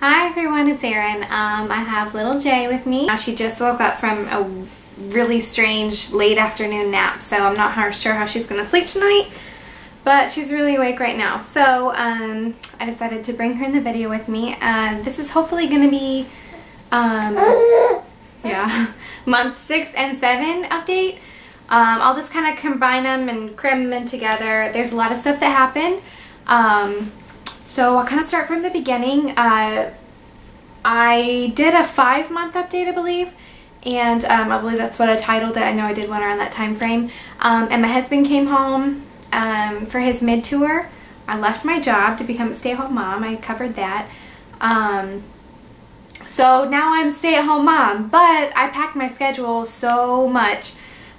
Hi everyone, it's Erin. Um, I have little Jay with me. Now she just woke up from a really strange late afternoon nap, so I'm not sure how she's going to sleep tonight, but she's really awake right now. So um, I decided to bring her in the video with me. Uh, this is hopefully going to be, um, yeah, month 6 and 7 update. Um, I'll just kind of combine them and cram them together. There's a lot of stuff that happened. So I'll kind of start from the beginning. Uh, I did a five month update, I believe, and um, I believe that's what I titled it. I know I did one around that time frame. Um, and my husband came home um, for his mid tour. I left my job to become a stay-at-home mom. I covered that. Um, so now I'm stay-at-home mom, but I packed my schedule so much.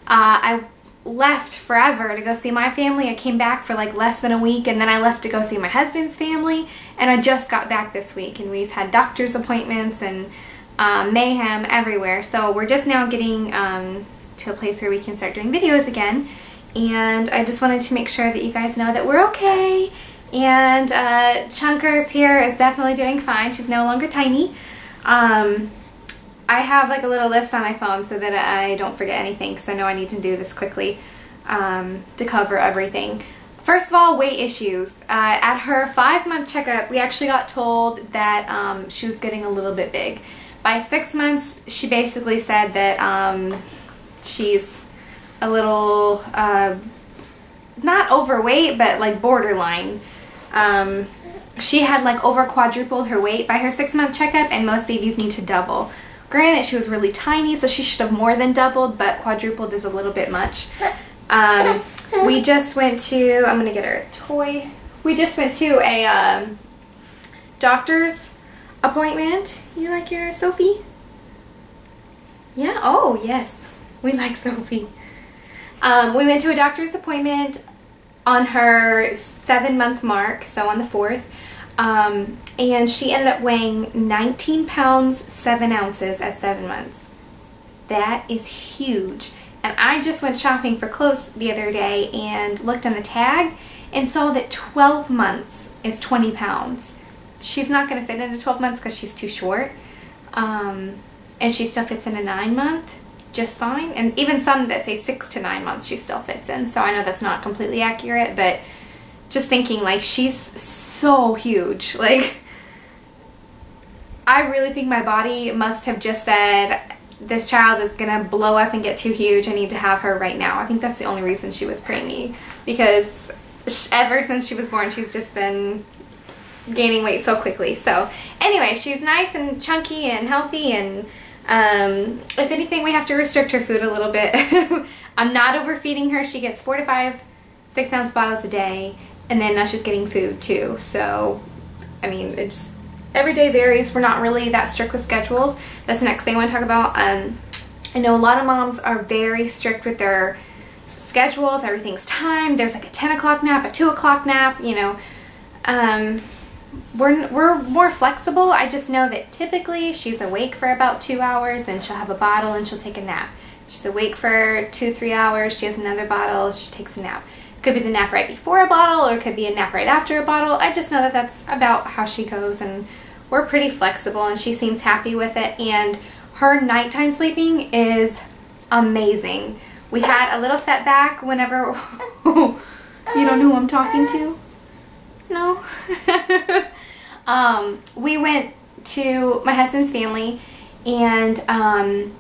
Uh, I left forever to go see my family. I came back for like less than a week and then I left to go see my husband's family and I just got back this week and we've had doctor's appointments and um, mayhem everywhere. So we're just now getting um, to a place where we can start doing videos again and I just wanted to make sure that you guys know that we're okay and uh, Chunkers here is definitely doing fine. She's no longer tiny. Um, I have like a little list on my phone so that I don't forget anything because I know I need to do this quickly um, to cover everything. First of all, weight issues. Uh, at her five month checkup, we actually got told that um, she was getting a little bit big. By six months, she basically said that um, she's a little, uh, not overweight, but like borderline. Um, she had like over quadrupled her weight by her six month checkup and most babies need to double. Granted, she was really tiny, so she should have more than doubled, but quadrupled is a little bit much. Um, we just went to, I'm going to get her a toy. We just went to a um, doctor's appointment. You like your Sophie? Yeah? Oh, yes. We like Sophie. Um, we went to a doctor's appointment on her seven month mark, so on the 4th. Um, and she ended up weighing 19 pounds 7 ounces at 7 months. That is huge. And I just went shopping for clothes the other day and looked on the tag and saw that 12 months is 20 pounds. She's not going to fit into 12 months because she's too short. Um, and she still fits in a 9 month just fine. And even some that say 6 to 9 months she still fits in. So I know that's not completely accurate, but just thinking like she's so huge. Like I really think my body must have just said this child is gonna blow up and get too huge. I need to have her right now. I think that's the only reason she was preemie because ever since she was born she's just been gaining weight so quickly. So anyway, she's nice and chunky and healthy and um, if anything we have to restrict her food a little bit. I'm not overfeeding her. She gets four to five six ounce bottles a day and then now she's getting food too. So, I mean, it's every day varies. We're not really that strict with schedules. That's the next thing I want to talk about. Um, I know a lot of moms are very strict with their schedules. Everything's timed. There's like a 10 o'clock nap, a 2 o'clock nap, you know. Um, we're, we're more flexible. I just know that typically she's awake for about two hours and she'll have a bottle and she'll take a nap. She's awake for two, three hours. She has another bottle. She takes a nap. Could be the nap right before a bottle or could be a nap right after a bottle. I just know that that's about how she goes and we're pretty flexible and she seems happy with it and her nighttime sleeping is amazing. We had a little setback whenever you don't know who I'm talking to? No. um, we went to my husband's family and um,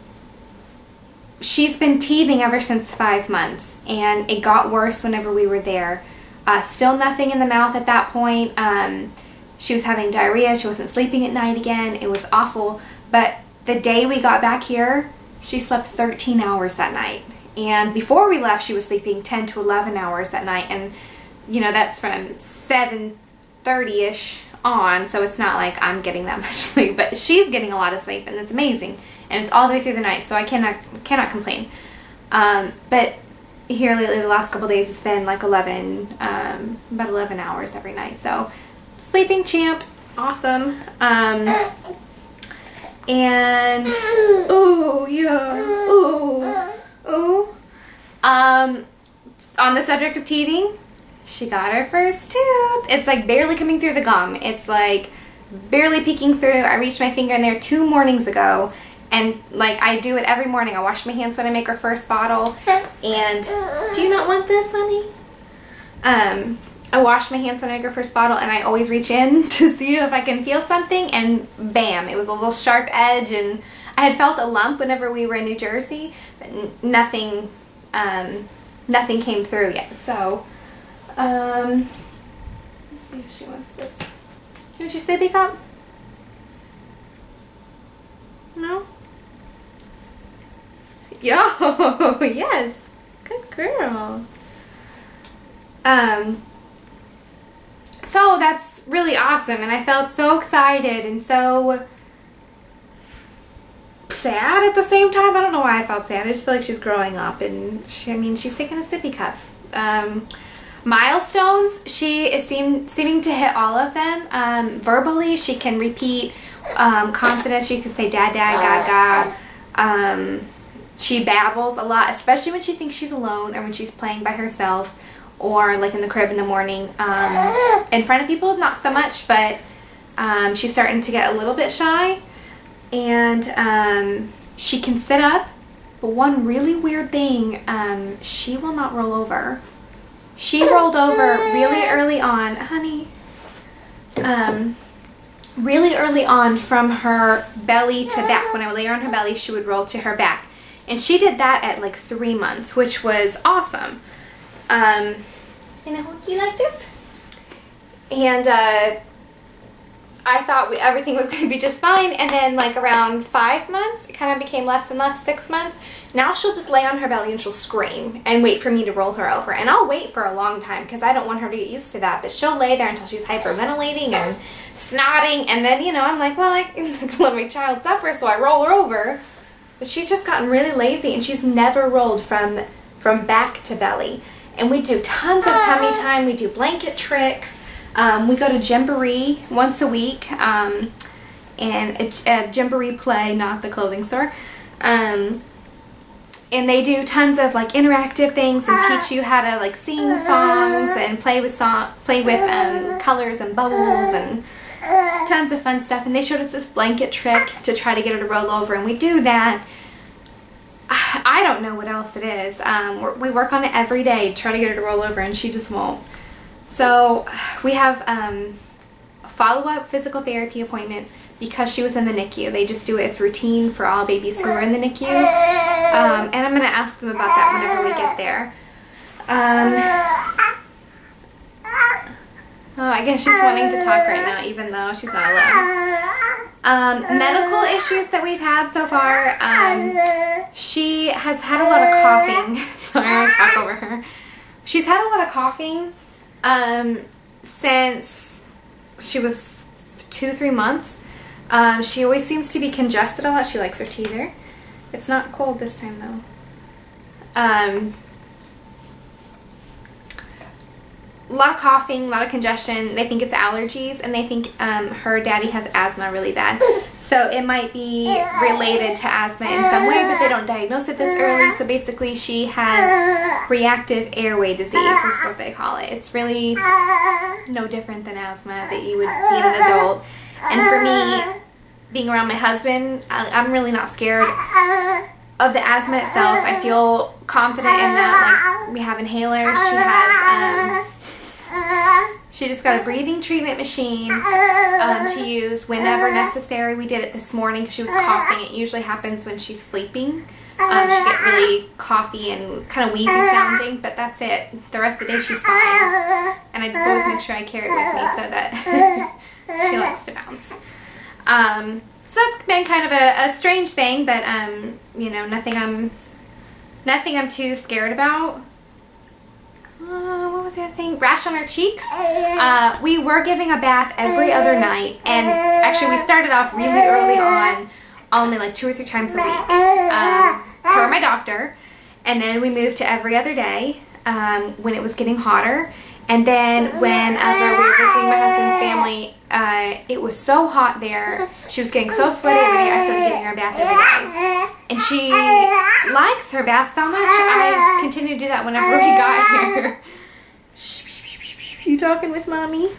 she's been teething ever since five months and it got worse whenever we were there. Uh, still nothing in the mouth at that point. Um, she was having diarrhea. She wasn't sleeping at night again. It was awful. But the day we got back here, she slept 13 hours that night. And before we left, she was sleeping 10 to 11 hours that night. And, you know, that's from 7.30ish on, so it's not like I'm getting that much sleep. But she's getting a lot of sleep, and it's amazing. And it's all the way through the night, so I cannot, cannot complain. Um, but here lately, the last couple days, it's been like 11, um, about 11 hours every night. So Sleeping Champ, awesome. Um, and, ooh, yeah, ooh, ooh. Um, on the subject of teething, she got her first tooth. It's like barely coming through the gum. It's like barely peeking through. I reached my finger in there two mornings ago and like I do it every morning. I wash my hands when I make our first bottle. And do you not want this, honey? Um, I wash my hands when I make our first bottle and I always reach in to see if I can feel something and bam, it was a little sharp edge and I had felt a lump whenever we were in New Jersey, but nothing, um, nothing came through yet. So, um, let's see if she wants this. You want your sippy cup? No? Yo, yes. Good girl. Um, so that's really awesome and I felt so excited and so sad at the same time. I don't know why I felt sad. I just feel like she's growing up and she, I mean, she's taking a sippy cup. Um, milestones, she is seem, seeming to hit all of them. Um, verbally, she can repeat um, consonants. She can say da da, ga ga. Um, she babbles a lot, especially when she thinks she's alone or when she's playing by herself or like in the crib in the morning. Um, in front of people, not so much, but um, she's starting to get a little bit shy. And um, she can sit up, but one really weird thing, um, she will not roll over. She rolled over really early on, honey, um, really early on from her belly to back. When I would lay her on her belly, she would roll to her back. And she did that at like three months, which was awesome. Um, and I hold you like this. And uh, I thought we, everything was going to be just fine. And then like around five months, it kind of became less and less, six months. Now she'll just lay on her belly and she'll scream and wait for me to roll her over. And I'll wait for a long time because I don't want her to get used to that. But she'll lay there until she's hyperventilating and snotting. And then, you know, I'm like, well, I let my child suffer, so I roll her over. But she's just gotten really lazy and she's never rolled from, from back to belly. And we do tons of tummy time. We do blanket tricks. Um, we go to Gymboree once a week. Um, and a, a Gymboree play, not the clothing store. Um, and they do tons of like interactive things and teach you how to like sing songs and play with song play with um, colors and bubbles and tons of fun stuff and they showed us this blanket trick to try to get her to roll over and we do that. I don't know what else it is. Um, we work on it every day try to get her to roll over and she just won't. So we have um, a follow-up physical therapy appointment because she was in the NICU they just do it. It's routine for all babies who are in the NICU um, and I'm gonna ask them about that whenever we get there. Um, Oh, I guess she's wanting to talk right now, even though she's not alone. Um, medical issues that we've had so far. Um, she has had a lot of coughing. Sorry, to talk over her. She's had a lot of coughing um, since she was two, three months. Um, she always seems to be congested a lot. She likes her teether. It's not cold this time, though. Um, a lot of coughing, a lot of congestion. They think it's allergies and they think um, her daddy has asthma really bad. So it might be related to asthma in some way, but they don't diagnose it this early. So basically she has reactive airway disease is what they call it. It's really no different than asthma that you would be in an adult. And for me, being around my husband, I'm really not scared of the asthma itself. I feel confident in that. Like we have inhalers. She has um, she just got a breathing treatment machine um, to use whenever necessary. We did it this morning because she was coughing. It usually happens when she's sleeping. Um, she get really coughy and kind of wheezy sounding, but that's it. The rest of the day she's fine. And I just always make sure I carry it with me so that she likes to bounce. Um, so that's been kind of a, a strange thing, but um, you know, nothing I'm nothing I'm too scared about. Uh, was the thing? Rash on our cheeks. Uh, we were giving a bath every other night, and actually we started off really early on, only like two or three times a week, um, per my doctor, and then we moved to every other day um, when it was getting hotter, and then when as we were visiting my husband's family, uh, it was so hot there. She was getting so sweaty every day. I started giving her a bath every day. And she likes her bath so much, I continue to do that whenever we got here. Talking with mommy?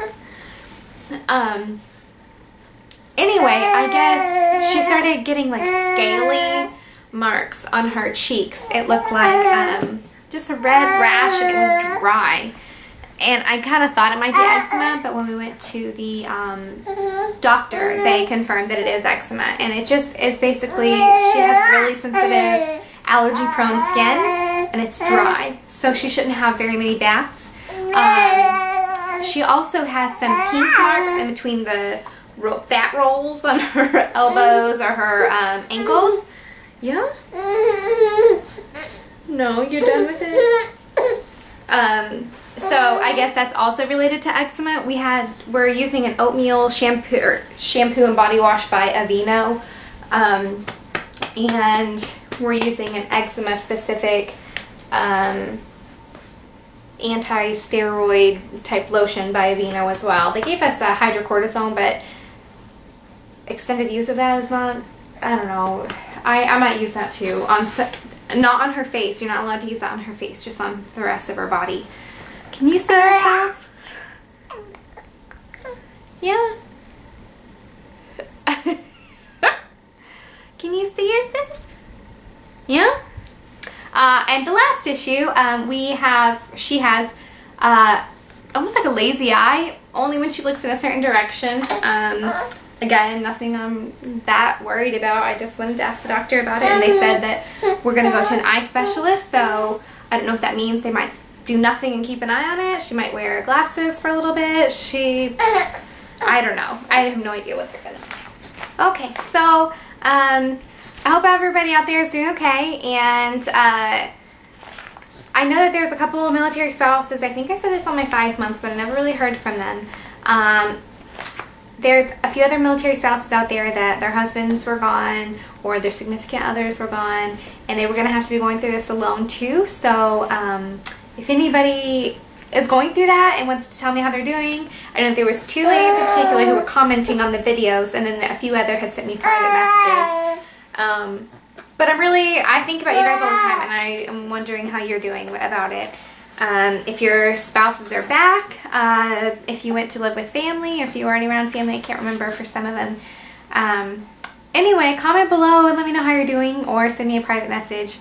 Um, Anyway, I guess she started getting like scaly marks on her cheeks. It looked like um, just a red rash and it was dry. And I kind of thought it might be eczema, but when we went to the um, doctor, they confirmed that it is eczema. And it just is basically, she has really sensitive allergy-prone skin, and it's dry. So she shouldn't have very many baths. Um, she also has some pink marks in between the fat rolls on her elbows or her um, ankles. Yeah? No, you're done with it? Um, so I guess that's also related to eczema. We had, we're using an oatmeal shampoo, shampoo and body wash by Aveeno. Um, and we're using an eczema specific um, anti-steroid type lotion by Aveeno as well. They gave us a hydrocortisone, but extended use of that is not, I don't know. I, I might use that too. on Not on her face. You're not allowed to use that on her face, just on the rest of her body. Can you see yourself? Yeah. Can you see yourself? Yeah? Uh, and the last issue, um, we have, she has uh, almost like a lazy eye, only when she looks in a certain direction. Um, again, nothing I'm that worried about. I just wanted to ask the doctor about it and they said that we're going to go to an eye specialist. So I don't know if that means they might do nothing and keep an eye on it. She might wear glasses for a little bit. She, I don't know. I have no idea what they're going to do. Okay, so um, I hope everybody out there is doing okay. And uh, I know that there's a couple of military spouses. I think I said this on my five month, but I never really heard from them. Um, there's a few other military spouses out there that their husbands were gone or their significant others were gone and they were going to have to be going through this alone too. So um, if anybody is going through that and wants to tell me how they're doing, I know there was two ladies in particular who were commenting on the videos and then a few other had sent me private messages. Um, but I'm really, I think about you guys all the time and I am wondering how you're doing about it. Um, if your spouses are back, uh, if you went to live with family, if you were already around family, I can't remember for some of them. Um, anyway, comment below and let me know how you're doing or send me a private message.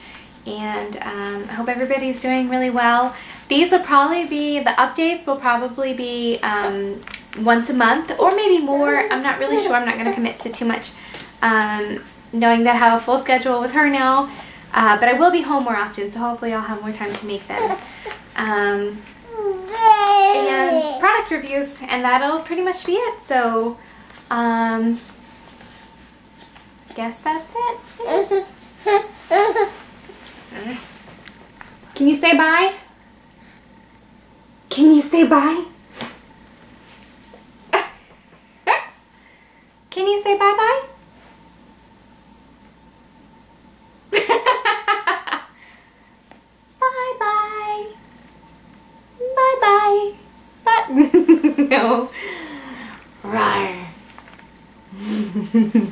And um, I hope everybody's doing really well. These will probably be, the updates will probably be um, once a month or maybe more. I'm not really sure. I'm not going to commit to too much um, knowing that I have a full schedule with her now. Uh, but I will be home more often, so hopefully I'll have more time to make them. Um, and product reviews, and that'll pretty much be it. So, um, I guess that's it. Can you say bye? Can you say bye? Can you say bye-bye? Rawr.